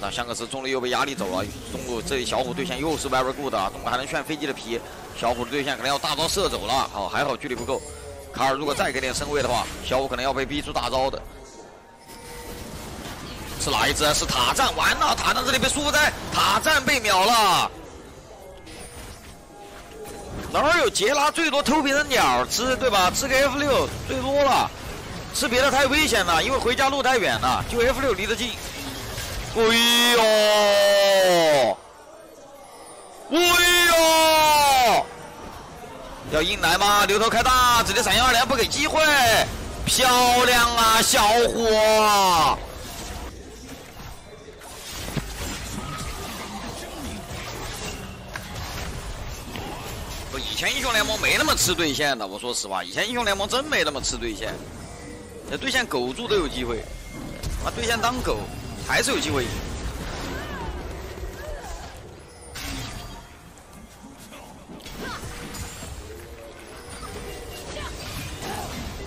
那香克斯中路又被压力走了，中路这里小虎对线又是 very good 啊，中路还能炫飞机的皮，小虎的对线可能要大招射走了，好还好距离不够，卡尔如果再给点身位的话，小虎可能要被逼出大招的。是哪一只？是塔战，完了，塔战这里被舒服在，塔战被秒了。哪有杰拉最多偷别人鸟吃，对吧？吃个 F 六最多了，吃别的太危险了，因为回家路太远了，就 F 六离得近。哎呦，哎呦，要硬来吗？牛头开大，直接闪现二连不给机会，漂亮啊，小伙！不，以前英雄联盟没那么吃对线的，我说实话，以前英雄联盟真没那么吃对线，那对线苟住都有机会，把对线当狗。还是有机会赢。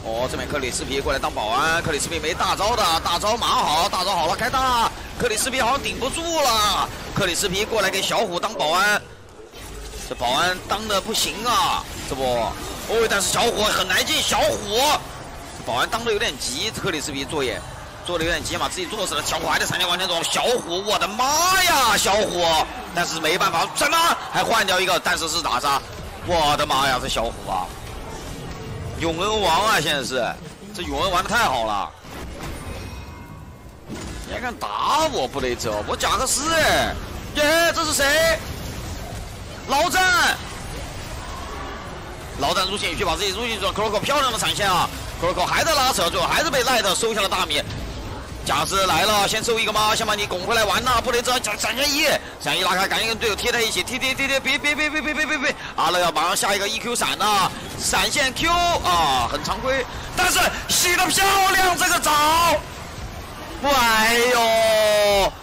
哦，这边克里斯皮过来当保安，克里斯皮没大招的，大招马上好，大招好了，开大，克里斯皮好像顶不住了，克里斯皮过来给小虎当保安，这保安当的不行啊，这不，哦，但是小虎很来劲，小虎，保安当的有点急，克里斯皮作业。做的有点急嘛，自己做死了。小虎还在闪现往前走。小虎，我的妈呀，小虎！但是没办法，什么还换掉一个？但是是打杀。我的妈呀，这小虎啊，永恩王啊，现在是这永恩玩的太好了。你还敢打我？不得走！我贾克斯，耶，这是谁？老战，老战入侵去把自己入侵住了。克洛克漂亮的闪现啊！克洛克还在拉扯，最后还是被赖特收下了大米。贾斯来了，先收一个吗？先把你拱回来完了，不能这样。闪闪现一，闪一拉开，赶紧跟队友贴在一起，贴贴贴贴，别别别别别别别别！阿乐要马上下一个 E Q 闪了，闪现 Q 啊，很常规，但是洗的漂亮，这个招，哎呦！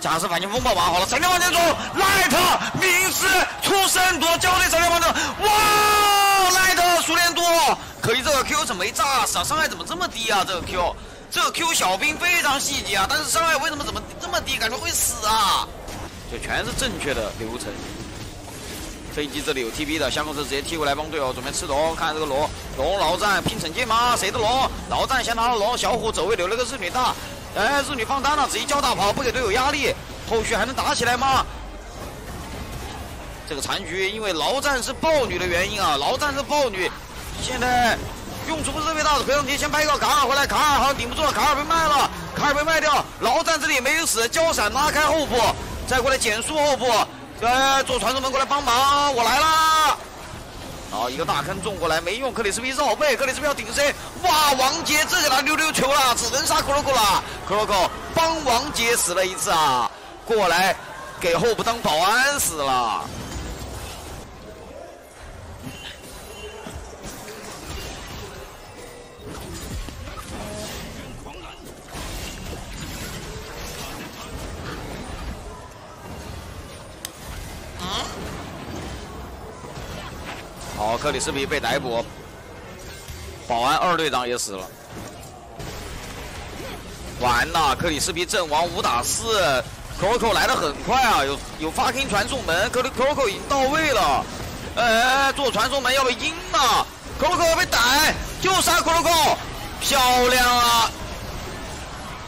贾斯反击风暴玩好了，闪电往前走，赖特名师出生夺焦点闪电往前，哇，赖特熟练度。可以，这个 Q 怎么没炸死啊？伤害怎么这么低啊？这个 Q，这个 Q 小兵非常细节啊，但是伤害为什么怎么这么低？感觉会死啊！就全是正确的流程。飞机这里有 TP 的，香克斯直接踢过来帮队友准备吃龙，看这个龙龙老战拼惩戒吗？谁的龙？老战先拿了龙，小虎走位留了个日女大，哎，日女放单了，直接交大跑，不给队友压力，后续还能打起来吗？这个残局因为老战是豹女的原因啊，老战是豹女。现在用处不是特别大，回上去先拍一个卡尔回来，卡尔好像顶不住了，卡尔被卖了，卡尔被卖掉，老站这里没有死，交闪拉开后部，再过来减速后部，呃，做传送门过来帮忙，我来啦！好，一个大坑中过来没用，克里斯皮绕背，克里斯皮要顶谁？哇，王杰这给他溜溜球了，只能杀克洛克了，克洛克帮王杰死了一次啊，过来给后部当保安死了。好，克里斯皮被逮捕，保安二队长也死了，完了，克里斯皮阵亡五打四，Coco 来的很快啊，有有发 king 传送门，可可 Coco 已经到位了，哎，做传送门要被阴了，，Coco 被逮，就杀 Coco，，漂亮啊！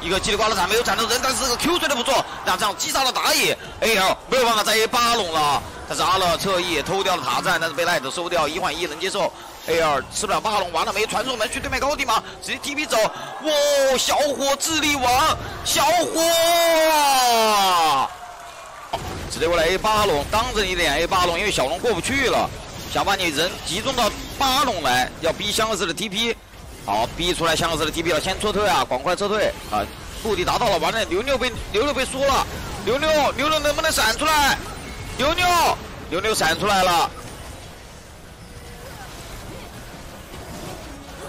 一个叽里呱啦斩没有斩到人，但是这个 Q 追的不错，那这样击杀了打野，A.L 没有办法再 A 八龙了。他砸了侧翼偷掉了塔战，但是被赖子收掉，一换一能接受。A 二吃不了霸龙，完了没传送门去对面高地吗？直接 TP 走。哇，小火智力王，小火，直接过来 A 八龙，当着你脸 A 八龙，因为小龙过不去了，想把你人集中到八龙来，要逼香克斯的 TP。好，逼出来香克斯的 TP 了，先撤退啊，赶快撤退啊，目的达到了，完了，牛牛被牛牛被缩了，牛牛牛牛能不能闪出来？牛牛，牛牛闪出来了，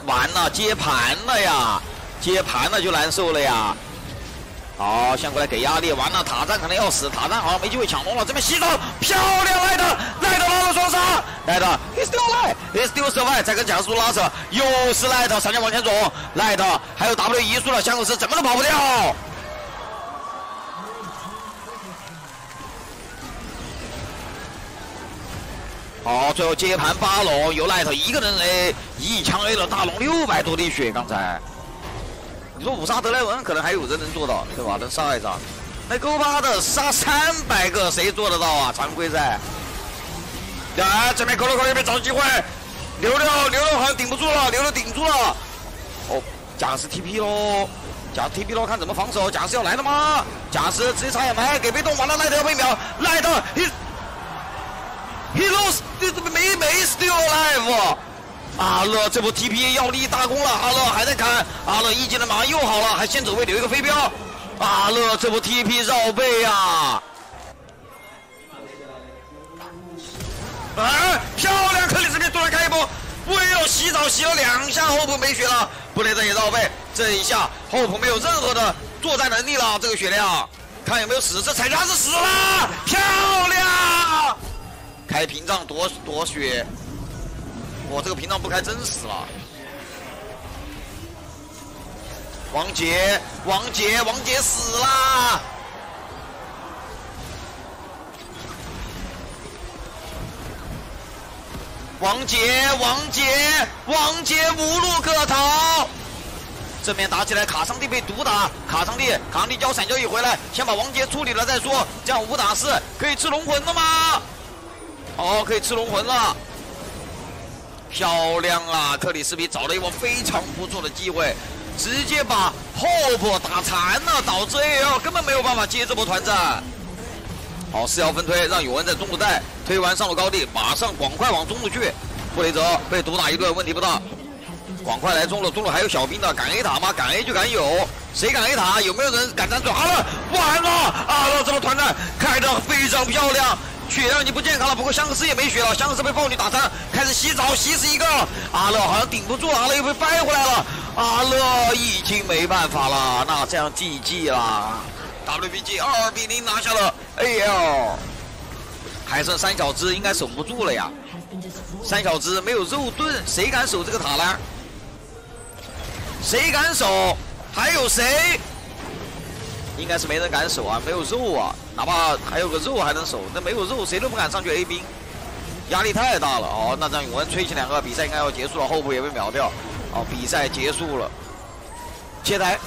完了接盘了呀，接盘了就难受了呀。好，想过来给压力，完了塔战可能要死，塔战好像没机会抢龙了，这边吸走，漂亮来的，来的拉了双杀，来的，he still alive，he still survive，再跟贾斯拉扯，又是来的，闪现往前走，来的，还有 W 移速了，香克斯怎么都跑不掉。好，最后接盘八龙，由赖特一个人 A，一枪 A 了大龙六百多滴血。刚才你说五杀德莱文可能还有人能做到，对吧？能杀一杀。那勾巴的杀三百个，谁做得到啊？常规赛。来，这边勾了勾，这边找机会，六六六六好像顶不住了，六六顶住了。哦，贾斯 TP 喽，贾斯 TP 喽，看怎么防守。贾斯要来了吗？贾斯直接插眼埋，给被动，完了赖特要被秒，赖特。He lost，这怎么没没 still alive？阿乐这波 TP 要立大功了，阿乐还在砍，阿乐一技能马上又好了，还先走位留一个飞镖。阿乐这波 TP 绕背呀！哎，漂亮！克里斯汀突然开一波，为了洗澡洗了两下，后补没血了，布雷德也绕背，这一下后补没有任何的作战能力了，这个血量，看有没有死，这彩家是死了，开屏障夺夺血，我这个屏障不开真死了。王杰，王杰，王杰死啦！王杰，王杰，王杰无路可逃。正面打起来，卡桑蒂被毒打，卡桑蒂，卡上帝交闪交一回来，先把王杰处理了再说。这样五打四，可以吃龙魂了吗？哦，可以吃龙魂了，漂亮啊！克里斯比找了一波非常不错的机会，直接把 Hope 打残了，导致 AL 根本没有办法接这波团战。好，四幺分推，让永恩在中路带，推完上路高地，马上广快往中路去。布雷泽被毒打一顿，问题不大。广快来中路，中路还有小兵的，敢 A 塔吗？敢 A 就敢有，谁敢 A 塔？有没有人敢站住？阿乐，完了！阿乐这波团战开的非常漂亮。血量已经不健康了，不过香克斯也没血了，香克斯被暴女打伤，开始洗澡，洗死一个。阿乐好像顶不住了，阿乐又被掰回来了。阿乐已经没办法了，那这样 GG 啦，WBG 二比零拿下了 AL，还剩三小只，应该守不住了呀。三小只没有肉盾，谁敢守这个塔呢？谁敢守？还有谁？应该是没人敢守啊，没有肉啊，哪怕还有个肉还能守，那没有肉谁都不敢上去 A 兵，压力太大了哦。那张永恩吹起两个，比赛应该要结束了，后补也被秒掉，哦，比赛结束了，切台。